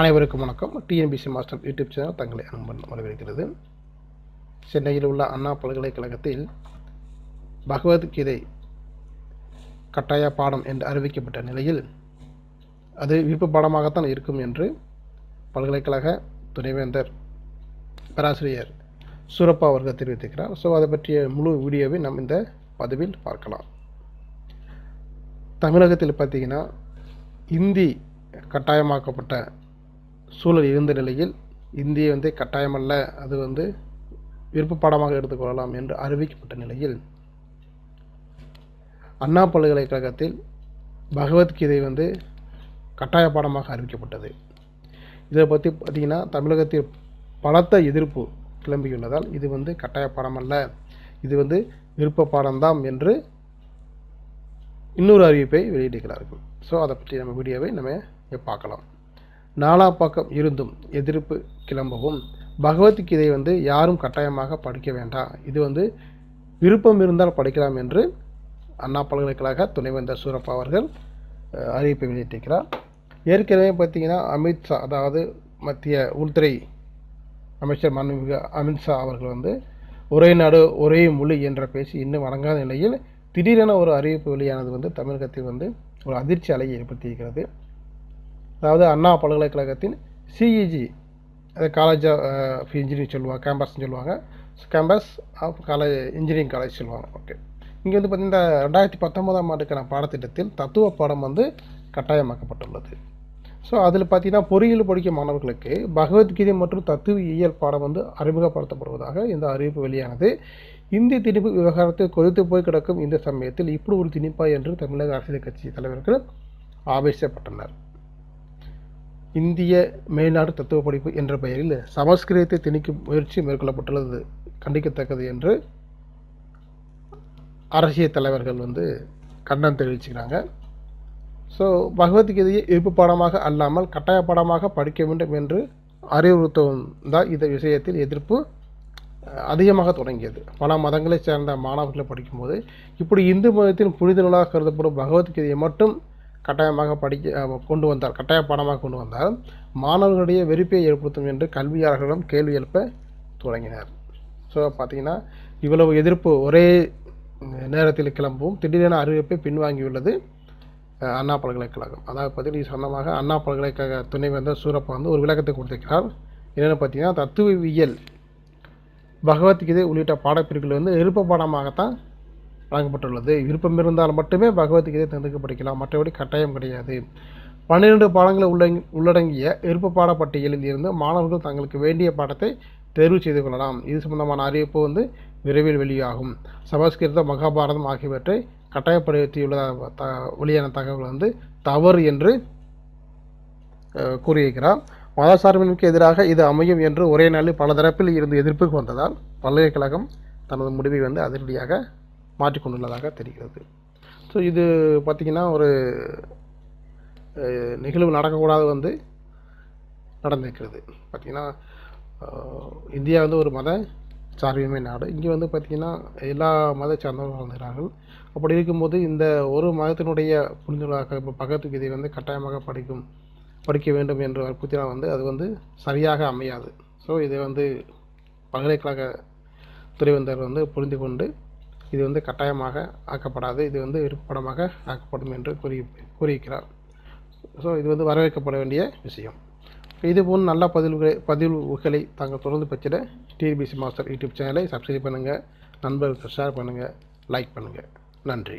அனைவருக்கும் வணக்கம். TNPSC master YouTube channel தங்களை அன்பன் வரவேற்கிறது. சென்னையில் உள்ள அண்ணா பல்கலைக்கழகத்தில் பகவத்கீதை கட்டாய பாடம் என்று அறிவிக்கப்பட்ட நிலையில் அது விருப்ப பாடமாகத்தான் இருக்கும் என்று பல்கலைக்கழக துணைவேந்தர் பேராசிரியர் சூரப்பா அவர்கள் தெரிவித்திருக்கிறார். ஸோ அதை பற்றிய முழு வீடியோவை நாம் இந்த பதிவில் பார்க்கலாம். தமிழகத்தில் பார்த்திங்கன்னா இந்தி கட்டாயமாக்கப்பட்ட சூழல் இருந்த நிலையில் இந்தியை வந்து கட்டாயமல்ல அது வந்து விருப்ப பாடமாக எடுத்துக்கொள்ளலாம் என்று அறிவிக்கப்பட்ட நிலையில் அண்ணா பல்கலைக்கழகத்தில் பகவத்கீதை வந்து கட்டாய பாடமாக அறிவிக்கப்பட்டது. இதை பற்றி பார்த்திங்கன்னா தமிழகத்தில் பலத்த எதிர்ப்பு கிளம்பியுள்ளதால் இது வந்து கட்டாய பாடம் அல்ல இது வந்து விருப்ப பாடம்தான் என்று இன்னொரு அறிவிப்பை வெளியிட்டிருக்கிறார்கள் ஸோ அதை பற்றி நம்ம வீடியோவை நம்ம பார்க்கலாம். நாலா பக்கம் இருந்தும் எதிர்ப்பு கிளம்பவும். பகவத்கீதை வந்து யாரும் கட்டாயமாக படிக்க வேண்டாம் இது வந்து விருப்பம் இருந்தால் படிக்கலாம் என்று அண்ணா பல்கலைக்கழக துணைவேந்தர் சூரப்பா அவர்கள் அறிவிப்பை வெளியிட்டிருக்கிறார். ஏற்கனவே பார்த்தீங்கன்னா அமித்ஷா அதாவது மத்திய உள்துறை அமைச்சர் மாண்புமிகு அமித்ஷா அவர்கள் வந்து ஒரே நாடு ஒரே மொழி என்ற பேச்சு இன்னும் வழங்காத நிலையில் திடீரென ஒரு அறிவிப்பு வெளியானது வந்து தமிழகத்தில் வந்து ஒரு அதிர்ச்சி அலையை ஏற்படுத்தியிருக்கிறது. அதாவது அண்ணா பல்கலைக்கழகத்தின் சிஇஜி அது காலேஜ் ஆஃப் இன்ஜினியரிங் சொல்லுவாங்க கேம்பஸ்னு சொல்லுவாங்க. Campus of college engineering college சொல்லுவாங்க. ஓகே இங்கே வந்து பார்த்திங்கன்னா ரெண்டாயிரத்தி பத்தொன்பதாம் ஆண்டுக்கான பாடத்திட்டத்தில் தத்துவ பாடம் வந்து கட்டாயமாக்கப்பட்டுள்ளது. ஸோ அதில் பார்த்தீங்கன்னா பொறியியல் படிக்கும் மாணவர்களுக்கு பகவத்கீதை மற்றும் தத்துவ இயல் பாடம் வந்து அறிமுகப்படுத்தப்படுவதாக இந்த அறிவிப்பு வெளியானது. இந்திய திணிப்பு விவகாரத்தில் கொதித்து போய் கிடக்கும் இந்த சமயத்தில் இப்படி ஒரு திணிப்பா என்று தமிழக அரசியல் கட்சி தலைவர்கள் ஆவேசப்பட்டனர். இந்திய மேல்நாடு தத்துவ படிப்பு என்ற பெயரில் சமஸ்கிருதத்தை திணிக்கும் முயற்சி மேற்கொள்ளப்பட்டுள்ளது. கண்டிக்கத்தக்கது என்று அரசியல் தலைவர்கள் வந்து கண்டனம் தெரிவிச்சுக்கிறாங்க. ஸோ பகவத்கீதையை இருப்பு பாடமாக அல்லாமல் கட்டாய பாடமாக படிக்க வேண்டும் என்று அறிவுறுத்தவும் தான் இந்த விஷயத்தில் எதிர்ப்பு அதிகமாக தொடங்கியது. பல மதங்களைச் சேர்ந்த மாணவர்களை படிக்கும்போது இப்படி இந்து மதத்தின் புனித நூலாக கருதப்படும் பகவத்கீதையை மட்டும் கட்டாயமாக படிக்க கொண்டு வந்தார். கட்டாய பாடமாக கொண்டு வந்தால் மாணவர்களுடைய வெறுப்பை ஏற்படுத்தும் என்று கல்வியாளர்களிடம் கேள்வி எழுப்ப தொடங்கினார். ஸோ பார்த்தீங்கன்னா இவ்வளவு எதிர்ப்பு ஒரே நேரத்தில் கிளம்பும். திடீரென அறிவிப்பை பின்வாங்கியுள்ளது அண்ணா பல்கலைக்கழகம். அதாவது பார்த்தீங்கன்னா சொந்தமாக அண்ணா பல்கலைக்கழக துணைவேந்தர் சூரப்பா வந்து ஒரு விளக்கத்தை கொடுத்திருக்கிறார். என்னென்னு பார்த்தீங்கன்னா தத்துவவியல் பகவத்கீதை உள்ளிட்ட பாடப்பிரிவுகள் வந்து விருப்ப பாடமாகத்தான் வழங்கப்பட்டுள்ளது. விருப்பம் இருந்தால் மட்டுமே பகவத்கீதை தேர்ந்தெடுக்க படிக்கலாம். மற்றபடி கட்டாயம் கிடையாது. பன்னிரண்டு பாடங்களை உள்ளங் உள்ளடங்கிய விருப்ப பாட பட்டியலில் இருந்து மாணவர்கள் தங்களுக்கு வேண்டிய பாடத்தை தேர்வு செய்து கொள்ளலாம். இது சம்பந்தமான அறிவிப்பு வந்து விரைவில் வெளியாகும். சமஸ்கிருதம் மகாபாரதம் ஆகியவற்றை கட்டாயப்படுத்தியுள்ள த வெளியான தகவல் வந்து தவறு என்று கூறியிருக்கிறார். மதசார்பின்மைக்கு எதிராக இது அமையும் என்று ஒரே நாளில் பல தரப்பில் இருந்து எதிர்ப்புக்கு வந்ததால் பல்கலைக்கழகம் தனது முடிவை வந்து அதிரடியாக மாற்றிக்கொண்டுள்ளதாக தெரிகிறது. ஸோ இது பார்த்திங்கன்னா ஒரு நிகழ்வு நடக்கக்கூடாது வந்து நடந்திருக்கிறது. பார்த்திங்கன்னா இந்தியா வந்து ஒரு மத சார்பின்மை நாடு. இங்கே வந்து பார்த்திங்கன்னா எல்லா மத சார்ந்தவர்கள் வாழ்ந்துகிறார்கள் அப்படி இருக்கும்போது இந்த ஒரு மதத்தினுடைய புரிந்துகளாக இப்போ பகவத்கீதை வந்து கட்டாயமாக படிக்கும் படிக்க வேண்டும் என்ற வற்புறுத்தினா வந்து அது வந்து சரியாக அமையாது. ஸோ இதை வந்து பல்கலைக்கழக துறைவந்தர் வந்து புரிந்து கொண்டு இது வந்து கட்டாயமாக ஆக்கப்படாது இது வந்து விருப்பப்படமாக ஆக்கப்படும் என்று கூறி கூறியிருக்கிறார். ஸோ இது வந்து வரவேற்கப்பட வேண்டிய விஷயம். இது நல்ல பதிவுகளை பதிவுகளை தாங்கள் தொடர்ந்து பெற்றிட டிபிசி மாஸ்டர் யூடியூப் சேனலை சப்ஸ்கிரைப் பண்ணுங்கள் நண்பர்களுக்கு ஷேர் பண்ணுங்கள் லைக் பண்ணுங்கள் நன்றி.